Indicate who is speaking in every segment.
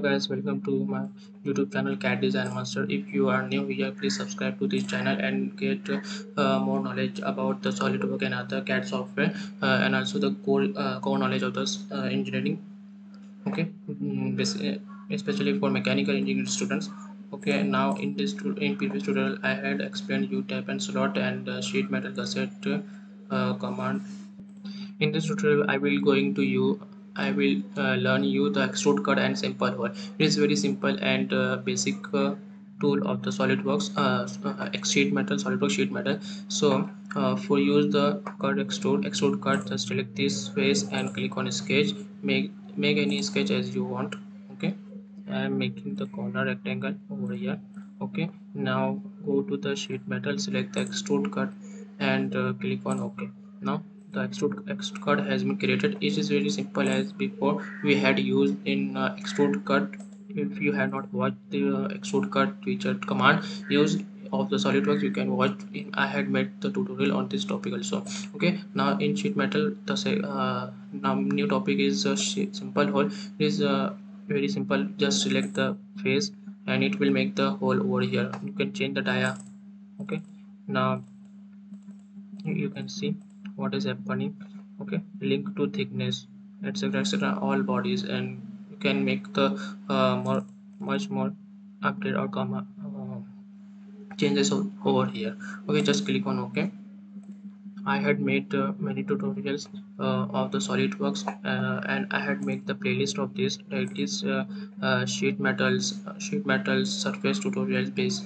Speaker 1: guys welcome to my youtube channel CAD design master. If you are new here please subscribe to this channel and get uh, more knowledge about the solidworks and other cad software uh, and also the core uh, core knowledge of this uh, engineering. Okay? Mm, especially for mechanical engineering students. Okay now in this in previous tutorial i had explained you tab and slot and uh, sheet metal gusset uh, command. In this tutorial i will going to you I will uh, learn you the extrude cut and simple hole. It is very simple and uh, basic uh, tool of the SolidWorks uh, uh, sheet metal, SolidWorks sheet metal. So uh, for use the cut extrude, extrude cut, just select this face and click on sketch. Make make any sketch as you want. Okay, I am making the corner rectangle over here. Okay, now go to the sheet metal, select the extrude cut and uh, click on OK. Now the extrude extrude has been created. It is very simple as before. We had used in uh, extrude cut. If you have not watched the uh, extrude cut feature command use of the solidworks. You can watch i had made the tutorial on this topic also. Okay now in sheet metal the uh, now new topic is uh, simple hole. It is uh, very simple. Just select the face and it will make the hole over here. You can change the dia. Okay now you can see what is happening? Okay link to thickness etc etc all bodies and you can make the uh, more much more update or comma uh, changes over here. Okay just click on ok I had made uh, many tutorials uh, of the SolidWorks uh, and I had made the playlist of this it is sheet metals uh, sheet metals surface tutorials base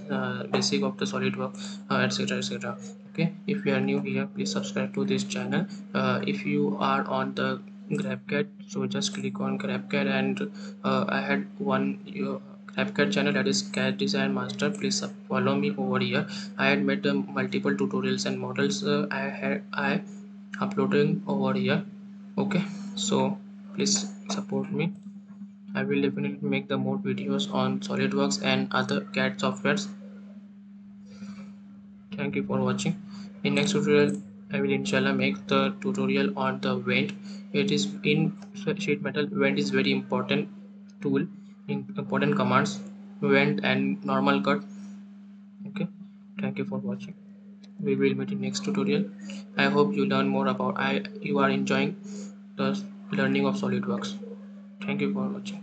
Speaker 1: basic of the SolidWorks etc etc okay? If you are new here please subscribe to this channel. If you are on the GrabCAD so just click on GrabCAD and I had one GrabCAD channel that is CAD Design Master. Please follow me over here. I had made um, multiple tutorials and models. Uh, I had I uploading over here. Okay, so please support me. I will definitely make the more videos on SolidWorks and other CAD softwares. Thank you for watching. In next tutorial, I will inshallah make the tutorial on the vent. It is in sheet metal. Vent is very important tool important commands vent and normal cut. Okay. Thank you for watching. We will meet in next tutorial. I hope you learn more about i you are enjoying the learning of solidworks. Thank you for watching